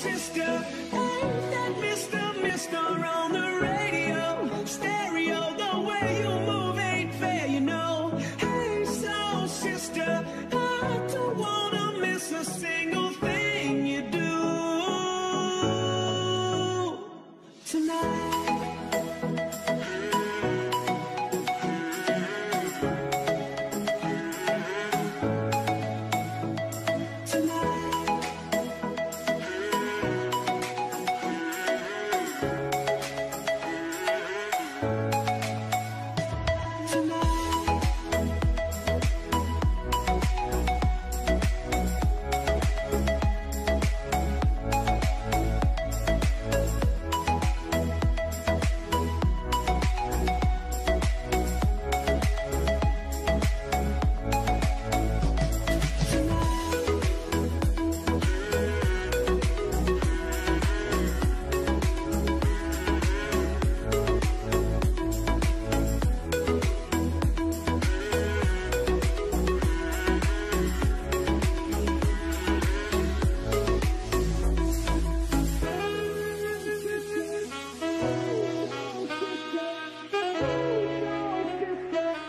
sister and that mister, mister on the radio. Stereo, the way you move ain't fair, you know. Hey, so sister, I don't wanna miss a single thing you do tonight. Bye.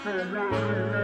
around.